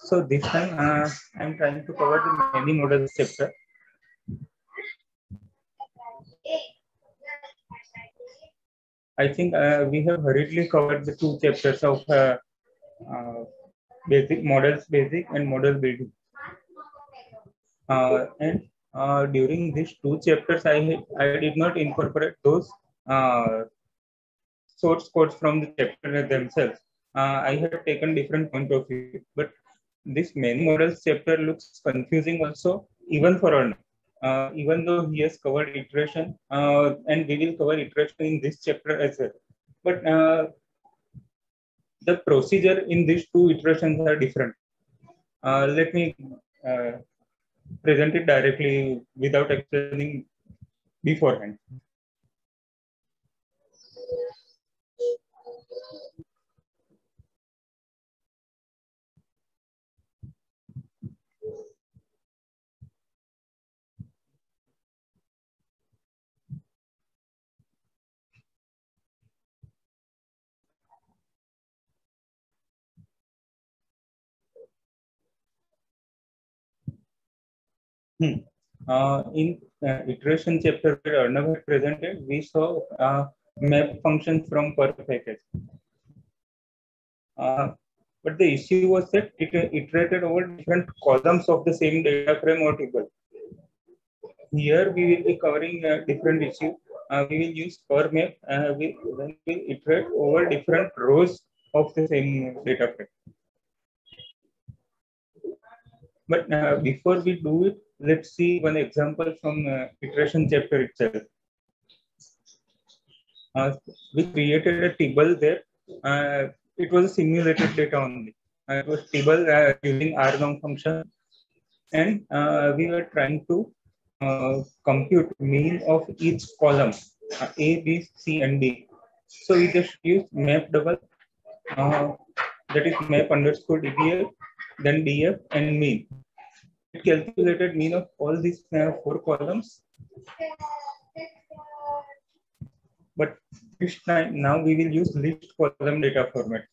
So this time uh, I'm trying to cover the many models chapter. I think uh, we have hurriedly covered the two chapters of uh, uh, basic models basic and model building. Uh, and uh, during these two chapters, I, I did not incorporate those source codes from the chapter themselves. I have taken different point of view, but this many models chapter looks confusing also, even for Arnav. Uh, even though he has covered iteration, uh, and we will cover iteration in this chapter as well. But uh, the procedure in these two iterations are different. let me present it directly without explaining beforehand. Hmm. Uh, in uh, iteration chapter where Arnav had presented, we saw uh, map functions from per package. Uh, but the issue was that it iterated over different columns of the same data frame or table. Here we will be covering a different issue. Uh, we will use per map. Uh, we, then we iterate over different rows of the same data frame. But uh, before we do it, let's see one example from uh, iteration chapter itself. Uh, we created a table there. Uh, it was a simulated data only. Uh, it was table uh, using rnorm function. And uh, we were trying to compute mean of each column, A, B, C, and D. So we just use map double, that is map underscore DBL, then DF, and mean it calculated mean of all these uh, four columns. But this time now we will use list column data format.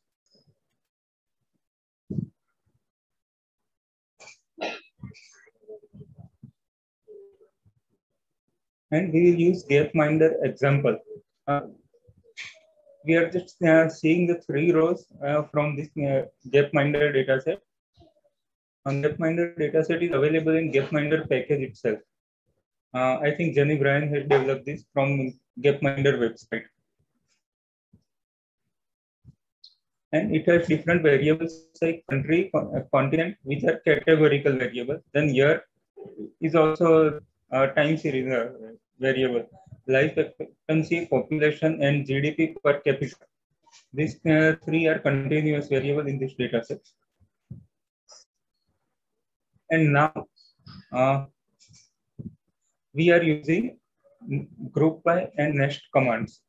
And we will use Gapminder example. Uh, we are just uh, seeing the three rows uh, from this uh, Gapminder dataset and Gapminder dataset is available in Gapminder package itself. Uh, I think Jenny Bryan has developed this from Gapminder website. And it has different variables like country, uh, continent, which are categorical variables. Then year is also a time series uh, variable. Life expectancy, population, and GDP per capita. These uh, three are continuous variable in this dataset. And now uh, we are using group by and nest commands.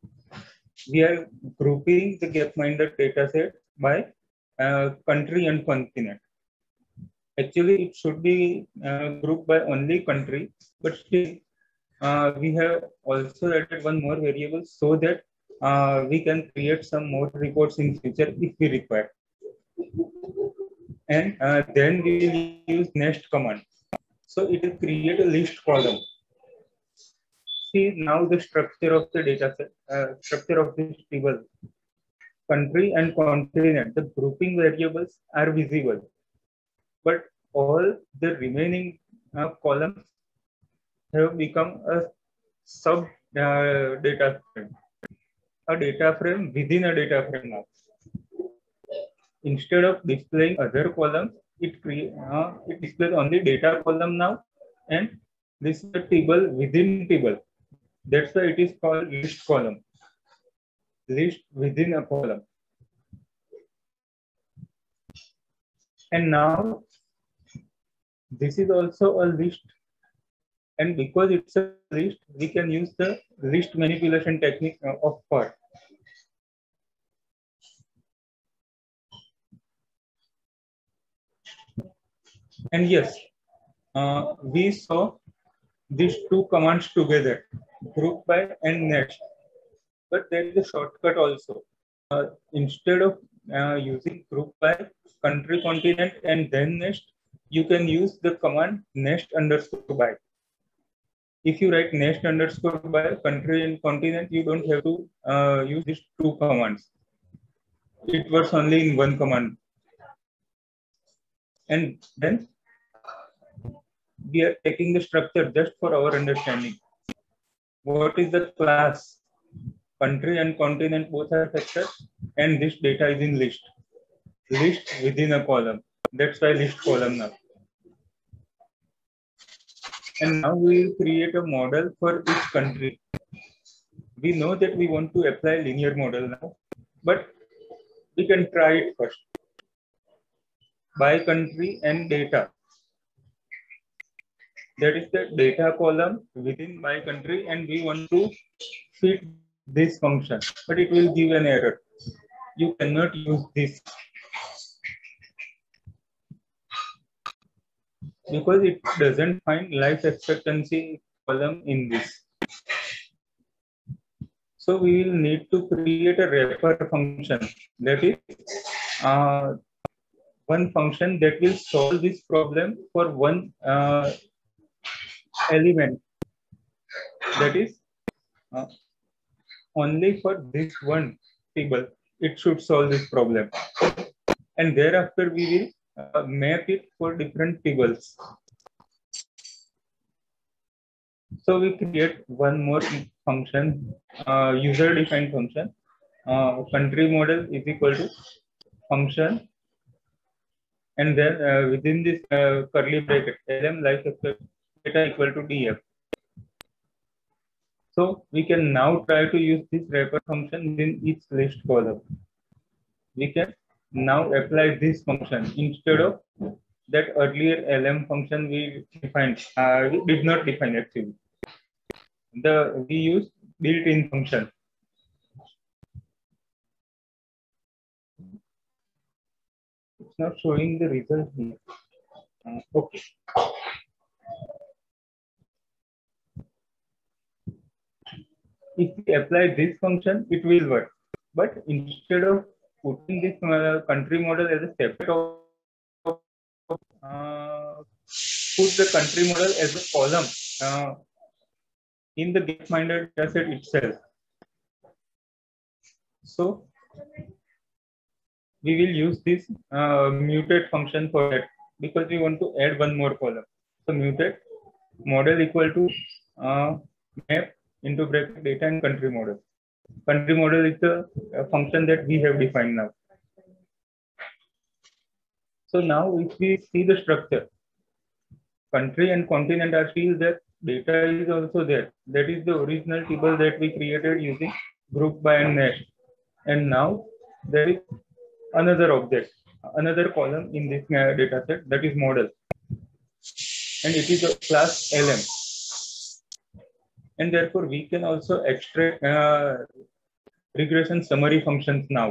We are grouping the Gapminder dataset by uh, country and continent. Actually, it should be uh, grouped by only country, but still uh, we have also added one more variable so that uh, we can create some more reports in future if we require and uh, then we will use nest command. So it will create a list column. See now the structure of the data set, uh, structure of this table. Country and continent, the grouping variables are visible, but all the remaining uh, columns have become a sub uh, data frame, a data frame within a data frame now instead of displaying other columns, it uh, it displays only data column now, and this is a table within table. That's why it is called list column. List within a column. And now this is also a list. And because it's a list, we can use the list manipulation technique of part. And yes, uh, we saw these two commands together, group by and nest. But there is a shortcut also. Uh, instead of uh, using group by, country, continent, and then nest, you can use the command nest underscore by. If you write nest underscore by country and continent, you don't have to uh, use these two commands. It works only in one command. And then we are taking the structure just for our understanding. What is the class? Country and continent both are factors, and this data is in list. List within a column. That's why list column now. And now we will create a model for each country. We know that we want to apply linear model now, but we can try it first. By country and data that is the data column within my country and we want to fit this function, but it will give an error. You cannot use this because it doesn't find life expectancy column in this. So we will need to create a wrapper function that is uh, one function that will solve this problem for one uh, element. That is uh, only for this one table it should solve this problem. And thereafter we will uh, map it for different tables. So we create one more function uh, user defined function. Uh, country model is equal to function and then uh, within this uh, curly bracket lm life data equal to df. So we can now try to use this wrapper function in each list column. We can now apply this function instead of that earlier lm function we defined. Uh, we did not define actually. The we use built-in function. It's not showing the result here. Uh, okay. if we apply this function, it will work. But instead of putting this uh, country model as a separate, uh, put the country model as a column uh, in the Gapminder dataset itself. So we will use this uh, mutate function for that because we want to add one more column. So mutate model equal to uh, map into bracket data and country model. Country model is the function that we have defined now. So now if we see the structure, country and continent are still there, data is also there. That is the original table that we created using group by and nest. And now there is another object, another column in this uh, data set that is model. And it is a class LM and therefore we can also extract uh, regression summary functions now.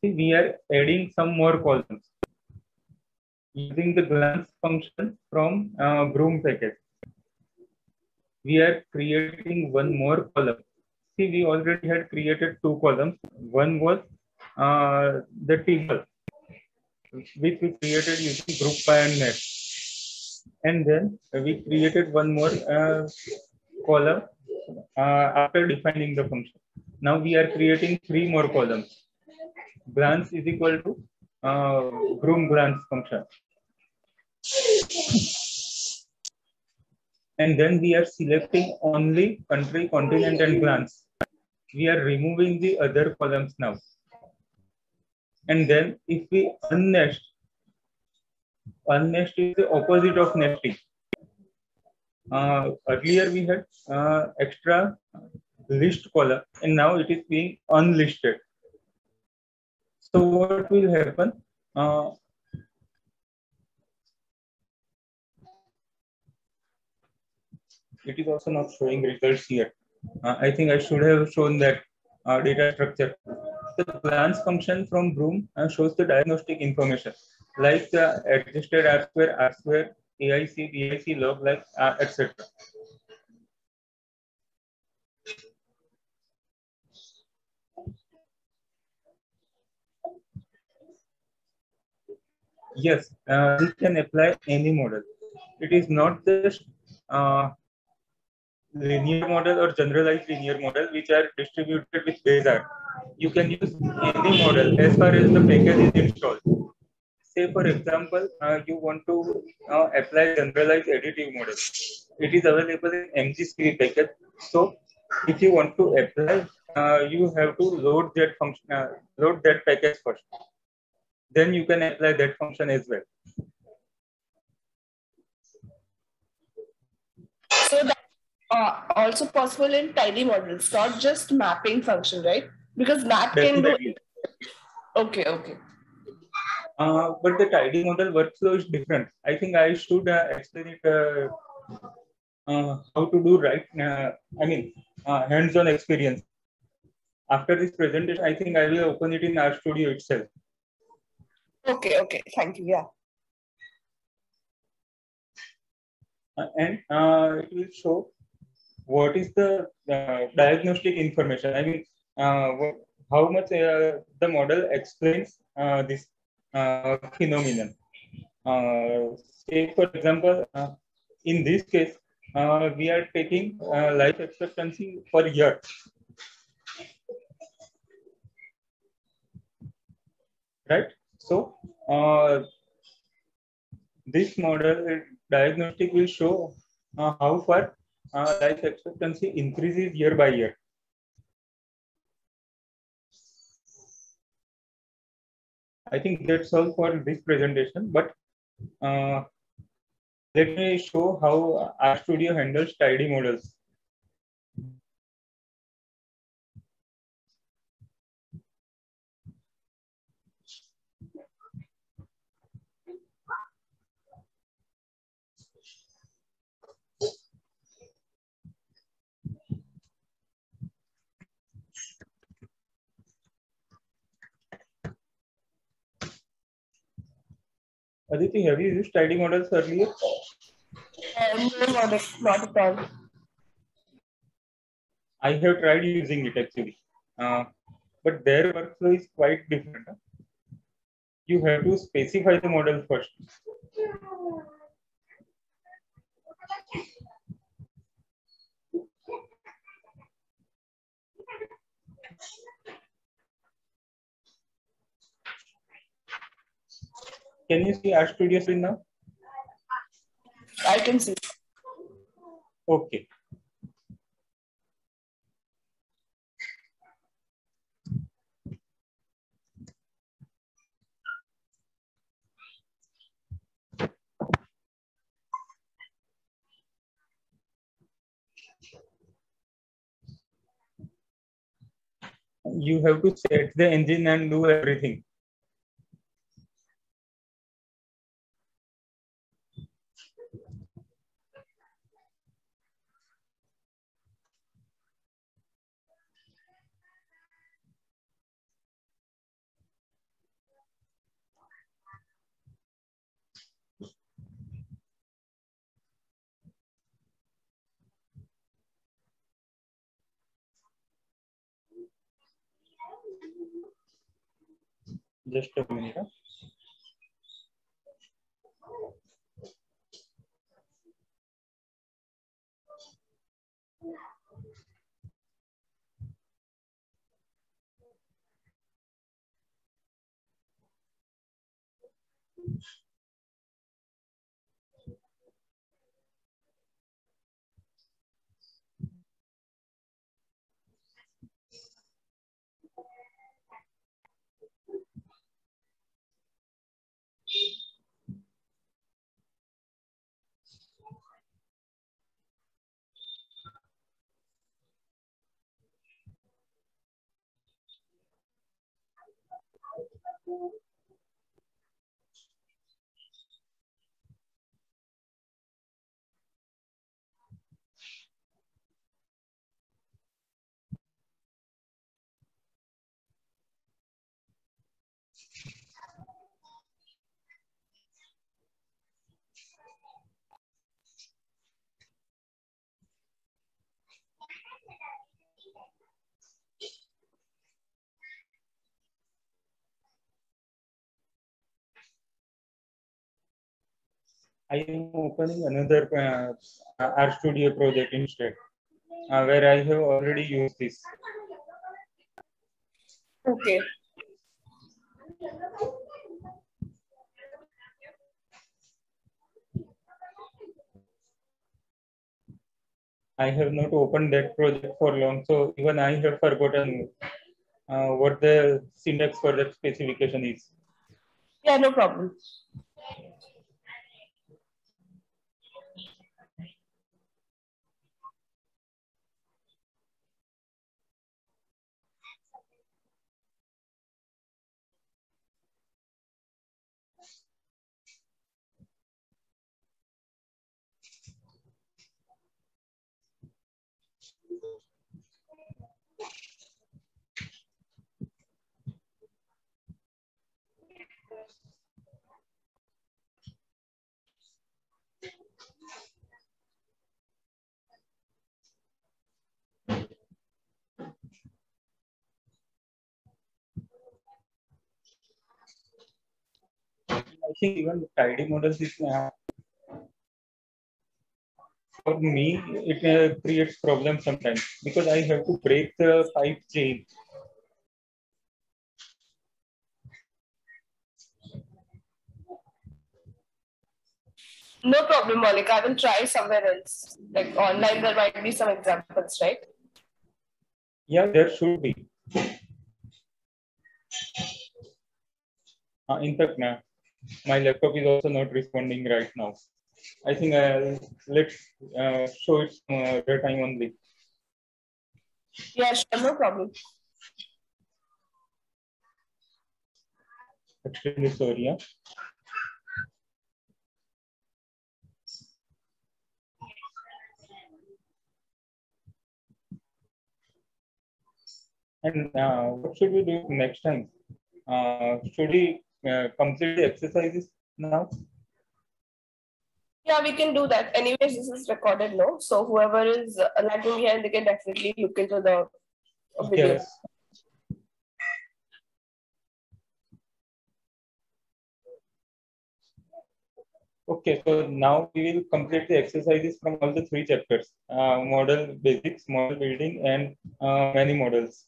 See, we are adding some more columns using the glance function from uh, Broom package. We are creating one more column. See, we already had created two columns. One was uh, the table, which we created using group by and nest and then we created one more uh, column uh, after defining the function. Now we are creating three more columns. Glance is equal to uh, Broom glance function. And then we are selecting only country, continent, and glance. We are removing the other columns now. And then if we unnest Unnest is the opposite of nesting. Uh, earlier we had uh, extra list column and now it is being unlisted. So what will happen? Uh, it is also not showing results here. Uh, I think I should have shown that uh, data structure. The glance function from Broom uh, shows the diagnostic information like the adjusted R square, R square, AIC, BIC, log like, etc. Yes, uh, we can apply any model. It is not just uh, linear model or generalized linear model which are distributed with base R. You can use any model as far as the package is installed. Say for example, uh, you want to uh, apply generalized additive model. It is available in mgcv package. So if you want to apply, uh, you have to load that function, uh, load that package first. Then you can apply that function as well. So that uh, also possible in tidy models, not just mapping function, right? Because map can do. Okay, okay. Uh, but the tidy model workflow is different. I think I should uh, explain it uh, uh how to do right. Uh, I mean, uh, hands-on experience. After this presentation, I think I will open it in RStudio itself. Okay, okay. Thank you. Yeah. and it will show what is the uh, diagnostic information. I mean, uh, how much uh, the model explains this phenomenon. say, for example, in this case, we are taking life expectancy per year. Right? So, this model diagnostic will show uh, how far uh, life expectancy increases year by year. I think that's all for this presentation, but uh, let me show how RStudio handles tidy models. Aditi, have you used tidy models earlier? Um, not, not at all. I have tried using it actually, uh, but their workflow is quite different. Huh? You have to specify the model first. Can you see RStudio screen now? I can see. Okay. You have to set the engine and do everything. Just a I am opening another uh, RStudio project instead, uh, where I have already used this. Okay. I have not opened that project for long, so even I have forgotten uh, what the syntax for that specification is. Yeah, no problem. Think even tidy models uh, for me it uh, creates problems sometimes because I have to break the pipe chain. No problem, Monica. I will try somewhere else. Like online, there might be some examples, right? Yeah, there should be. Uh, in fact, my laptop is also not responding right now. I think uh, let's uh, show it some other time only. Yeah, sure, no problem. Extremely sorry. Yeah. And uh, what should we do next time? Uh, should we uh, complete exercises now? Yeah, we can do that. Anyways, this is recorded, no? So whoever is uh, lagging here, they can definitely look into the video. Yes. Okay, so now we will complete the exercises from all the three chapters, uh, model basics, model building, and uh, many models.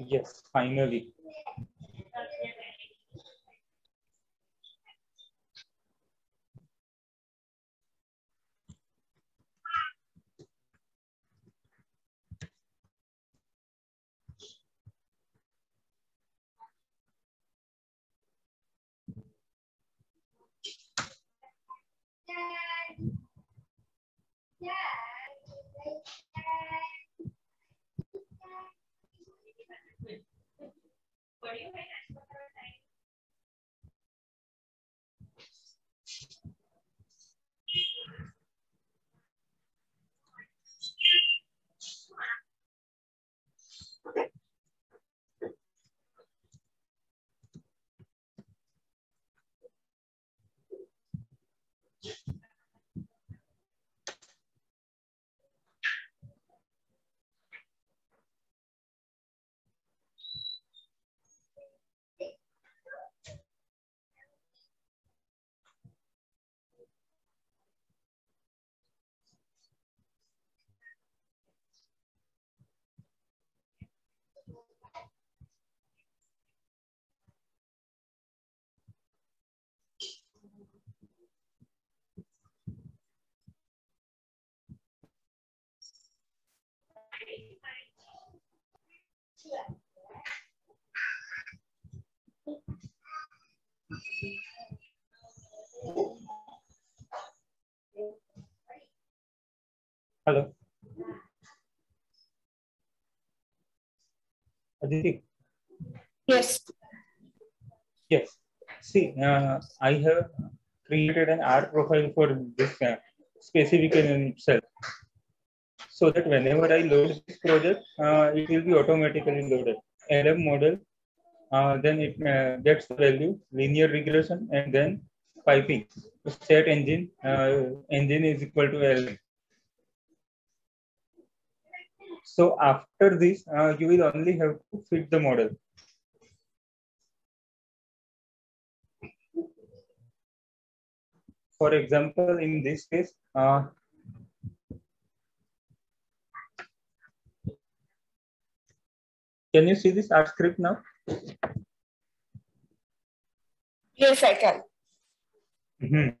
Yes, finally. Hello. Aditi. Yes. Yes. See, uh, I have created an R profile for this uh, specific in itself. So that whenever I load this project, uh, it will be automatically loaded. LM model, uh, then it uh, gets value, linear regression, and then piping. Set engine, uh, engine is equal to LM. So after this, uh, you will only have to fit the model. For example, in this case, can you see this R script now? Yes, I can. Mm -hmm.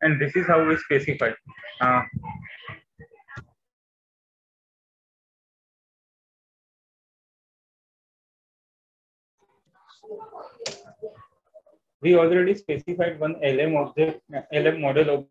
And this is how we specify. Uh, we already specified one LM object, LM model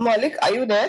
Maulik, are you there?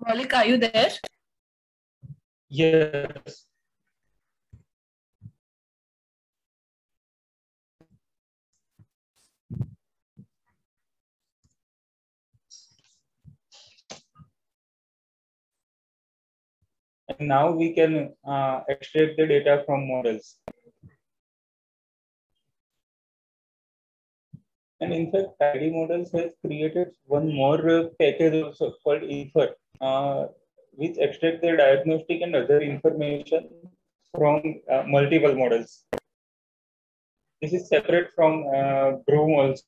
Maulik, are you there? Yes. And now we can uh, extract the data from models. And in fact, Tidy Models has created one more uh, package also called Infer, which extract the diagnostic and other information from uh, multiple models. This is separate from uh, Broom also.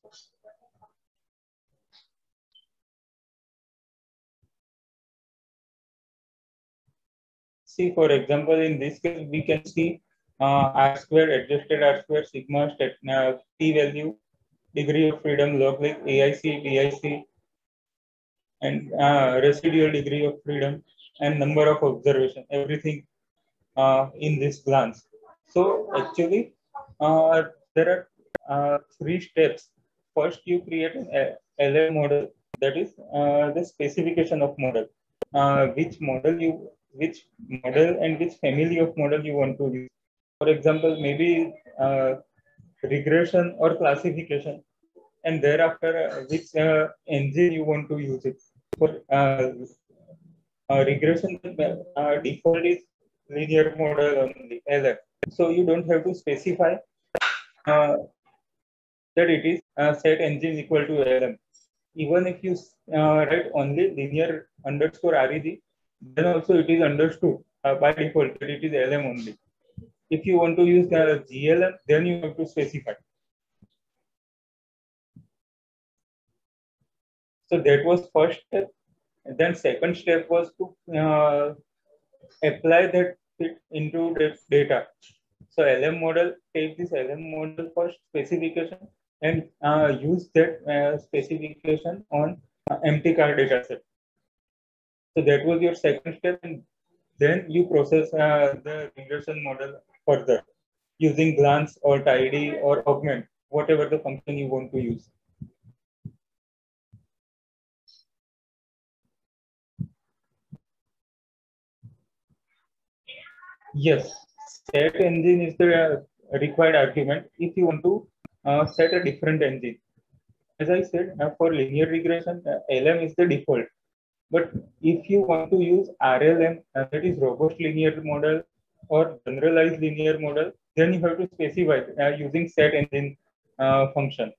See, for example, in this case, we can see uh, R square, adjusted R square, sigma, stat, uh, p-value, degree of freedom, log like AIC, BIC, and uh, residual degree of freedom, and number of observation, everything uh, in this glance. So actually, uh, there are uh, three steps. First, you create an LM model, that is uh, the specification of model. Uh, which model you, which model and which family of model you want to use. For example, maybe regression or classification and thereafter uh, which uh, engine you want to use it for uh, regression uh, default is linear model only LM. So you don't have to specify uh, that it is uh, set engine equal to LM. Even if you write only linear underscore REG, then also it is understood by default that it is LM only if you want to use the GLM, then you have to specify. So that was first step. And then second step was to uh, apply that into data. So LM model, take this LM model first specification and uh, use that uh, specification on uh, mtcars data set. So that was your second step. And then you process uh, the regression model further using glance or tidy or augment, whatever the function you want to use. Yes, set engine is the uh, required argument if you want to uh, set a different engine. As I said, uh, for linear regression, uh, LM is the default. But if you want to use RLM, uh, that is robust linear model or generalized linear model, then you have to specify uh, using set engine function.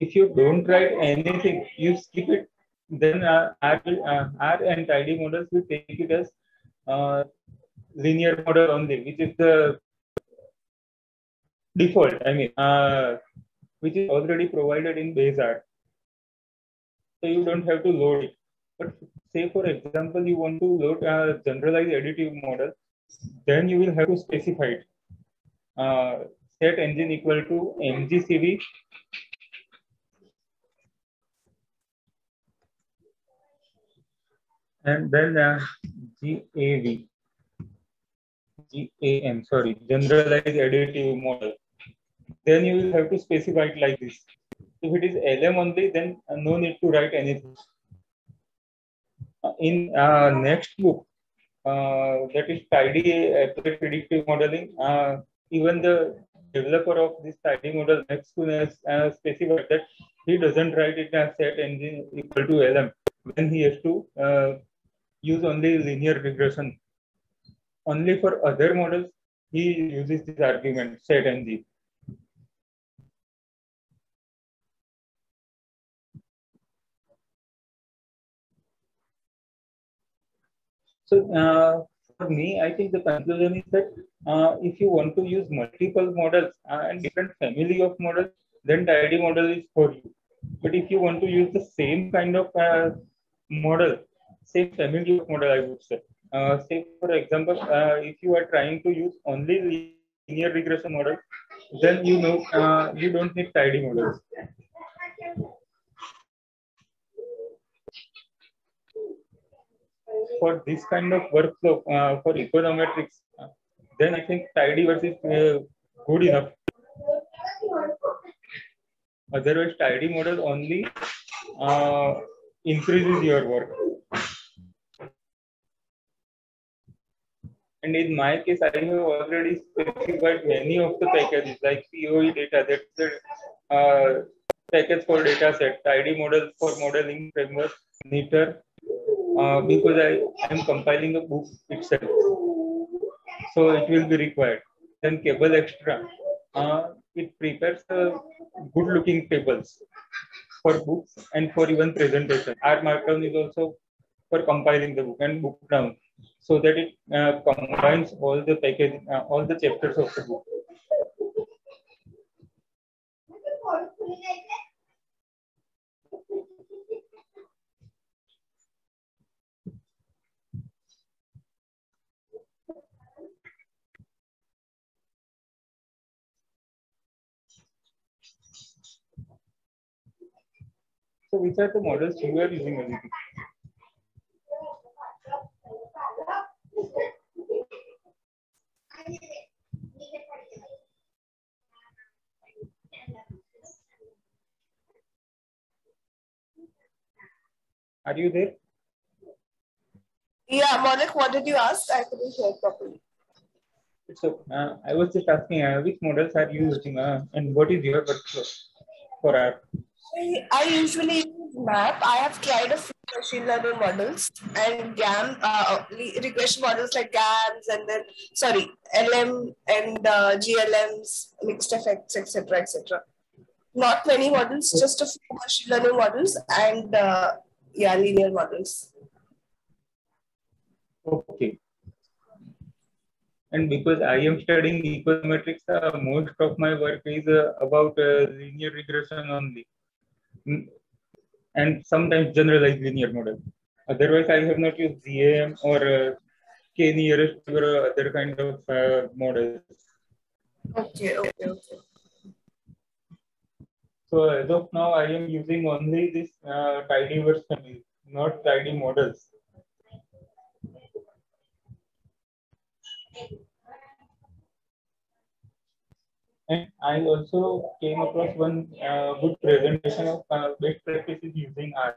If you don't write anything, you skip it, then R, R and tidy models will take it as linear model only, which is the default, I mean, uh, which is already provided in base R. So you don't have to load it. But say, for example, you want to load a generalized additive model, then you will have to specify it. Uh, set engine equal to mgcv and then uh, GAV. GAM, sorry, generalized additive model. Then you will have to specify it like this. If it is LM only, then no need to write anything. In uh, next book, uh, that is tidy accurate predictive modeling, uh, even the developer of this tidy model next to uh, specified that he doesn't write it as set engine equal to LM when he has to uh, use only linear regression only for other models, he uses this argument, set ng. So uh, for me, I think the conclusion is that uh, if you want to use multiple models uh, and different family of models, then tidy model is for you. But if you want to use the same kind of uh, model, same family of model, I would say, uh, say for example, uh, if you are trying to use only linear regression model, then you know uh, you don't need tidy models. For this kind of workflow uh, for econometrics, uh, then I think tidyverse is uh, good enough. Otherwise, tidy model only increases your work. And in my case, I have already specified many of the packages like POE data, that's the uh, package for data set, ID model for modeling framework, knitr, uh, because I am compiling a book itself. So it will be required. Then kableExtra, uh, it prepares good looking tables for books and for even presentation. R Markdown is also for compiling the book and book down so that it uh, combines all the package, uh, all the chapters of the book. So which are the models you are using Are you there? Yeah, Monik, what did you ask? I couldn't hear properly. So uh, I was just asking uh, which models are you using uh, and what is your workflow for app? I usually use MAP. I have tried a few machine learning models and GAM, uh, regression models like GAMs and then, sorry, LM and uh, GLMs, mixed effects, etc., etc. Not many models, just a few machine learning models and uh, yeah, linear models. Okay. And because I am studying econometrics, uh, most of my work is uh, about uh, linear regression only. And sometimes generalized linear model. Otherwise, I have not used GAM or uh, K nearest or other kind of uh, models. Okay, okay, okay. So as of now, I am using only this uh, tidyverse family, not tidy models. And I also came across one uh, good presentation of uh, best practices using R.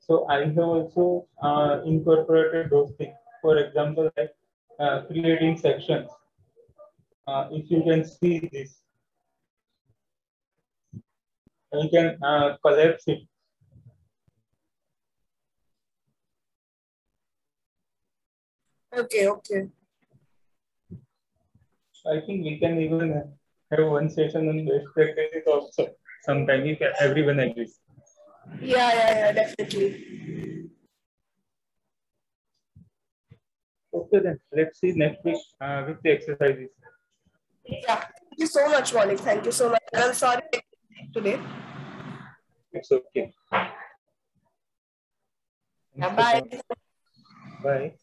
So I have also uh, incorporated those things. For example, like uh, creating sections. Uh, if you can see this, you can uh, collapse it. Okay, okay. I think we can even have one session on best practices also sometime if everyone agrees. Yeah, yeah, yeah, definitely. Okay, then let's see next week uh, with the exercises. Yeah. Thank you so much, Maulik. Thank you so much. I'm sorry today. It's okay. Yeah, bye. Bye.